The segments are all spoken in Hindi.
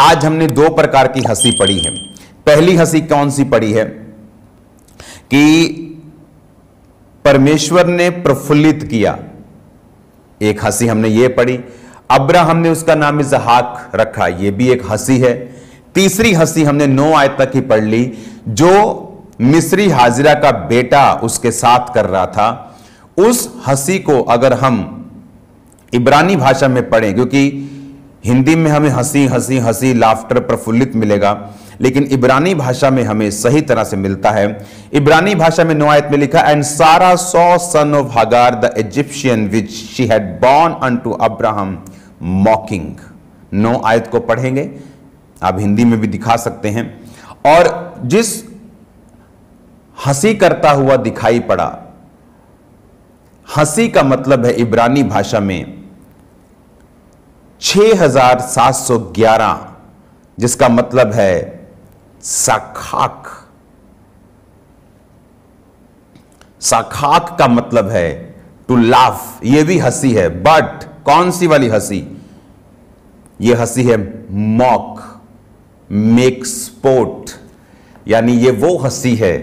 आज हमने दो प्रकार की हँसी पढ़ी है। पहली हँसी कौन सी पढ़ी है? कि परमेश्वर ने प्रफुल्लित किया। एक हँसी हमने ये पढ़ी, अब्राहम ने उसका नाम इजहाक रखा, ये भी एक हँसी है। तीसरी हँसी हमने नौ आयत तक ही पढ़ ली, जो मिस्री हाजिरा का बेटा उसके साथ कर रहा था। उस हँसी को अगर हम इब्रानी भाषा में पढ़ें, क्योंकि हिंदी में हमें हँसी हँसी हँसी लाफ्टर प्रफुल्लित मिलेगा। लेकिन इब्रानी भाषा में हमें सही तरह से मिलता है। इब्रानी भाषा में नोआयत में लिखा and Sarah saw son of Hagar the Egyptian which she had born unto Abraham mocking no आयत को पढ़ेंगे। आप हिंदी में भी दिखा सकते हैं। और जिस हँसी करता हुआ दिखाई पड़ा, हँसी का मतलब है इब्रानी भाषा में 6711 जिसका मतलब है साखाक। साखाक का मतलब है टू लाफ यह भी हँसी है बट कौन सी वाली हँसी? यह हँसी है मॉक मेक स्पोर्ट यानी ये वो हँसी है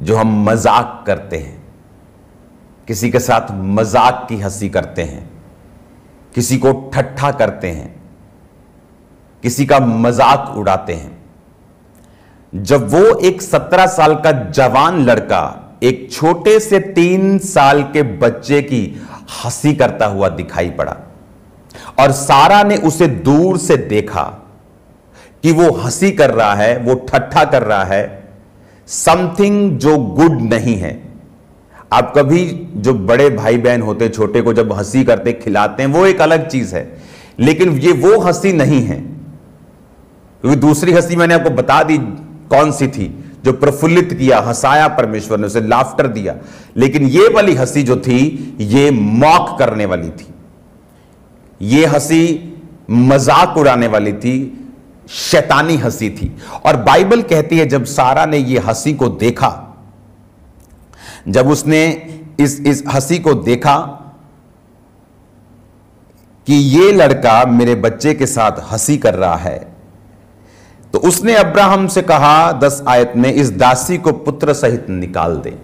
जो हम मज़ाक करते हैं। किसी के साथ मज़ाक की हँसी करते हैं। किसी को ठट्ठा करते हैं, किसी का मज़ाक उड़ाते हैं। जब वो एक सत्रह साल का जवान लड़का एक छोटे से तीन साल के बच्चे की हँसी करता हुआ दिखाई पड़ा और सारा ने उसे दूर से देखा कि वो हँसी कर रहा है, वो ठट्ठा कर रहा है, समथिंग जो गुड नहीं है। आप कभी जो बड़े भाई बहन होते, छोटे को जब हँसी करते, खिलाते हैं, वो एक अलग चीज़ है। लेकिन ये वो हँसी नहीं है। क्योंकि दूसरी हँसी मैंने आपको बता दी कौन सी थी, जो प्रफुल्लित किया, हंसाया परमेश्वर ने, उसे लाफ्टर दिया। लेकिन ये वाली हँसी जो थी, ये मॉक करने वाली थी। ये हँसी मज़ाक उड़ाने वाली थी, शैतानी हँसी थी। और बाइबल कहती है, जब सारा ने ये हँसी को देखा जब उसने इस इस हँसी को देखा कि ये लड़का मेरे बच्चे के साथ हँसी कर रहा है तो उसने अब्राहम से कहा, दस आयत में इस दासी को पुत्र सहित निकाल दे।